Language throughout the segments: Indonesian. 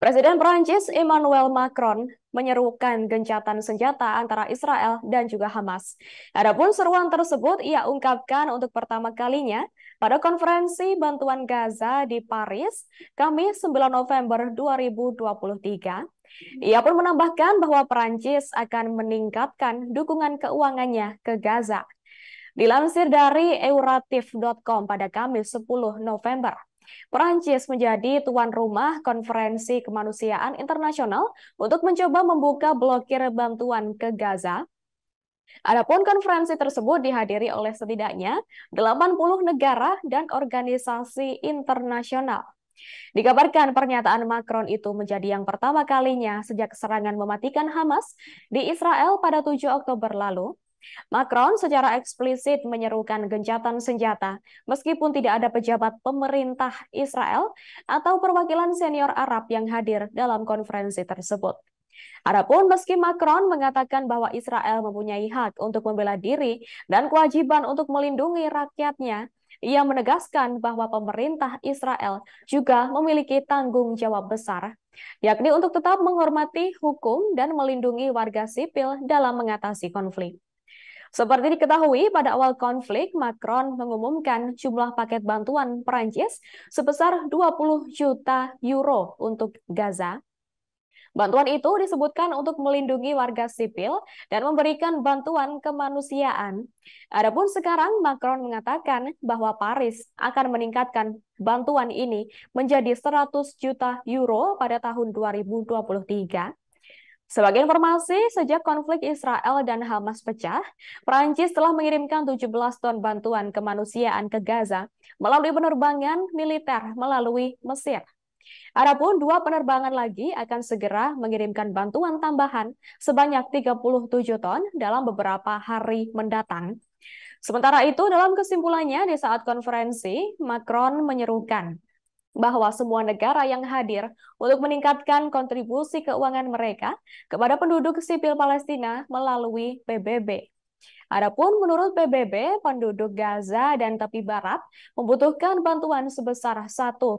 Presiden Prancis Emmanuel Macron menyerukan gencatan senjata antara Israel dan juga Hamas. Adapun seruan tersebut ia ungkapkan untuk pertama kalinya pada konferensi bantuan Gaza di Paris, Kamis 9 November 2023. Ia pun menambahkan bahwa Prancis akan meningkatkan dukungan keuangannya ke Gaza. Dilansir dari euratif.com pada Kamis 10 November, Perancis menjadi tuan rumah konferensi kemanusiaan internasional untuk mencoba membuka blokir bantuan ke Gaza. Adapun konferensi tersebut dihadiri oleh setidaknya 80 negara dan organisasi internasional. Dikabarkan pernyataan Macron itu menjadi yang pertama kalinya sejak serangan mematikan Hamas di Israel pada 7 Oktober lalu Macron secara eksplisit menyerukan gencatan senjata, meskipun tidak ada pejabat pemerintah Israel atau perwakilan senior Arab yang hadir dalam konferensi tersebut. Adapun meski Macron mengatakan bahwa Israel mempunyai hak untuk membela diri dan kewajiban untuk melindungi rakyatnya, ia menegaskan bahwa pemerintah Israel juga memiliki tanggung jawab besar, yakni untuk tetap menghormati hukum dan melindungi warga sipil dalam mengatasi konflik. Seperti diketahui, pada awal konflik, Macron mengumumkan jumlah paket bantuan Perancis sebesar 20 juta euro untuk Gaza. Bantuan itu disebutkan untuk melindungi warga sipil dan memberikan bantuan kemanusiaan. Adapun sekarang Macron mengatakan bahwa Paris akan meningkatkan bantuan ini menjadi 100 juta euro pada tahun 2023. Sebagai informasi, sejak konflik Israel dan Hamas pecah, Prancis telah mengirimkan 17 ton bantuan kemanusiaan ke Gaza melalui penerbangan militer melalui Mesir. Adapun dua penerbangan lagi akan segera mengirimkan bantuan tambahan sebanyak 37 ton dalam beberapa hari mendatang. Sementara itu, dalam kesimpulannya di saat konferensi, Macron menyerukan bahwa semua negara yang hadir untuk meningkatkan kontribusi keuangan mereka kepada penduduk sipil Palestina melalui PBB. Adapun menurut PBB, penduduk Gaza dan tepi barat membutuhkan bantuan sebesar 1,2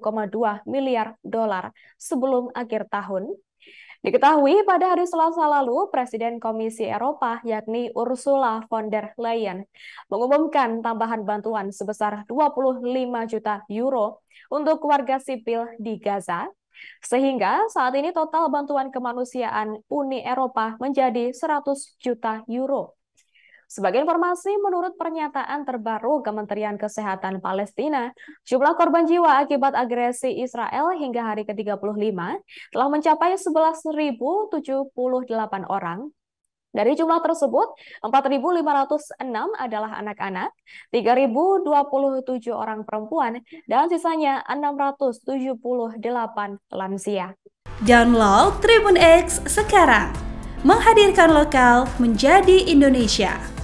miliar dolar sebelum akhir tahun Diketahui pada hari Selasa lalu, Presiden Komisi Eropa yakni Ursula von der Leyen mengumumkan tambahan bantuan sebesar 25 juta euro untuk warga sipil di Gaza, sehingga saat ini total bantuan kemanusiaan Uni Eropa menjadi 100 juta euro. Sebagai informasi, menurut pernyataan terbaru Kementerian Kesehatan Palestina, jumlah korban jiwa akibat agresi Israel hingga hari ke-35 telah mencapai 11.078 orang. Dari jumlah tersebut, 4.506 adalah anak-anak, 3.027 orang perempuan, dan sisanya 678 lansia. Download Tribun X sekarang, menghadirkan lokal menjadi Indonesia.